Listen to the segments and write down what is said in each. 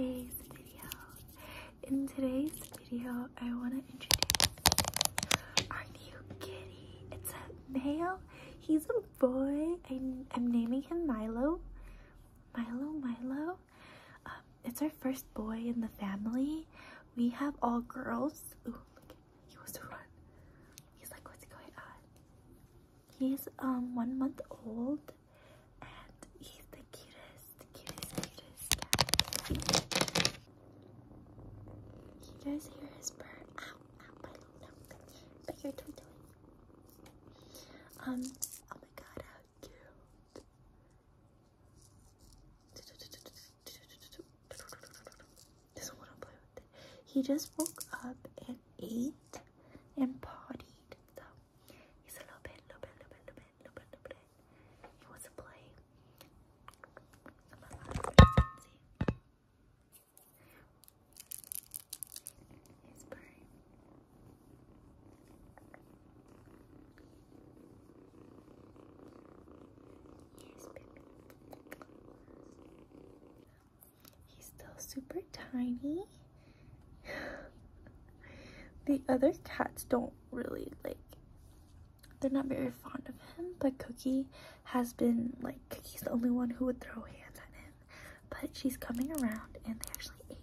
today's video. In today's video, I want to introduce our new kitty. It's a male. He's a boy. I'm, I'm naming him Milo. Milo, Milo. Um, it's our first boy in the family. We have all girls. Ooh, look, he wants to run. He's like, what's going on? He's um one month old and he's the cutest, cutest, cutest cat. You guys hear his purr? Ow, ow, my little But your toy toy. Um, oh my god, how cute. Doesn't want to play with it. He just woke up and ate and pottied. So he's a little bit, little bit, little bit, little bit, little bit, little bit. He wants to play. Come on, let's see. He's purring. Here's baby. He's still super tiny. the other cats don't really like they're not very fond of him, but Cookie has been like Cookie's the only one who would throw hands at him. But she's coming around and they actually ate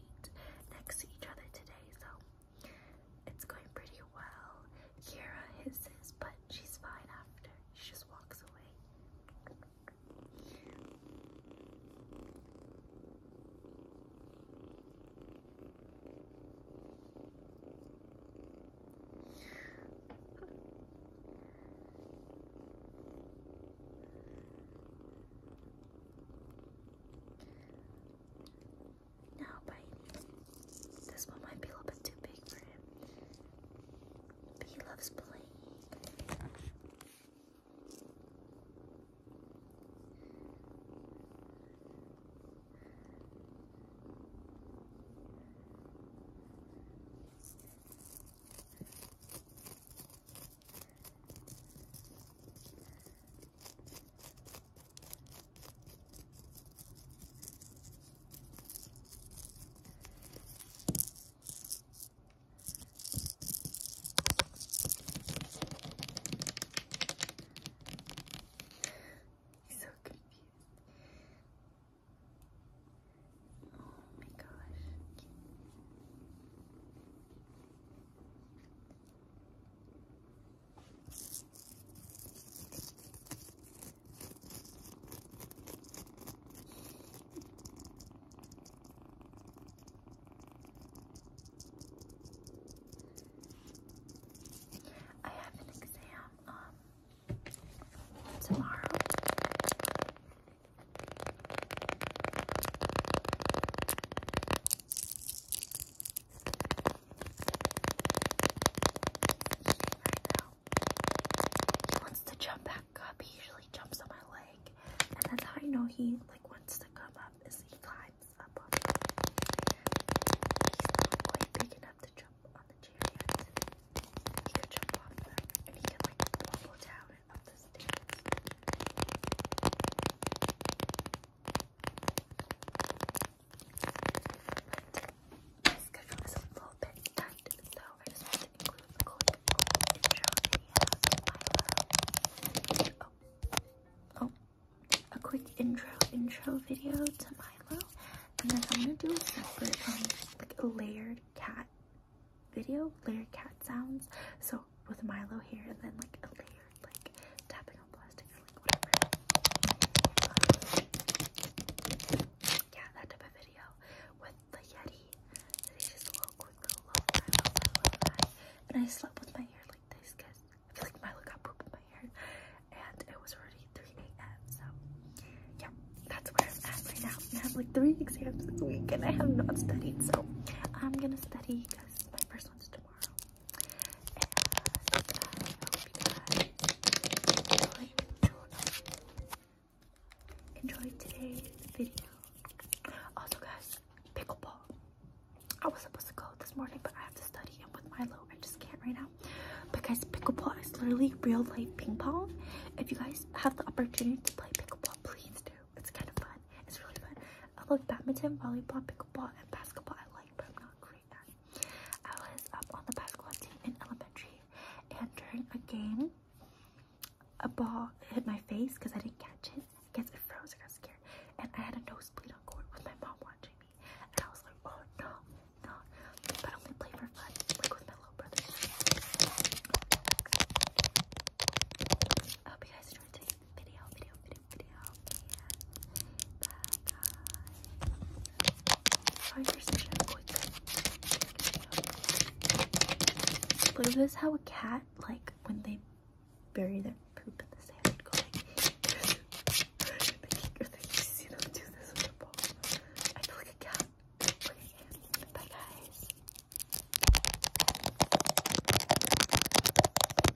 I know he like wants to come up. Is he climbs up on me. He's not quite big enough to jump on the chair yet. He could jump off them, and he can like wobble down and up the stairs. My schedule is a little bit tight, so I just want to include a quick intro video to Milo. Oh, oh, a quick intro intro video to Milo, and then I'm gonna do a separate um like a layered cat video, layered cat sounds. So with Milo here, and then like a layered like tapping on plastic or like whatever. yeah, that type of video with the Yeti. It's just a little quick little lo-fi, lo-fi, lo-fi. And I slept with my hair like this because I feel like Milo got poop in my hair, and it was already 3 a.m. So yeah, that's where I'm at right now. I have like three exams this week, and I have not studied, so I'm gonna study because my first one's tomorrow. And uh, I hope enjoy, enjoy today's video. Also, guys, pickleball. I was supposed to go this morning, but I have to study, and with Milo, I just can't right now. But guys, pickleball is literally real life ping pong. If you guys have the opportunity to play like badminton, volleyball, pickleball, and basketball I like, but I'm not great at. I was up on the basketball team in elementary, and during a game, a ball hit my face because I didn't catch it. I guess it froze, I got scared, and I had a nosebleed. But is this how a cat, like when they bury their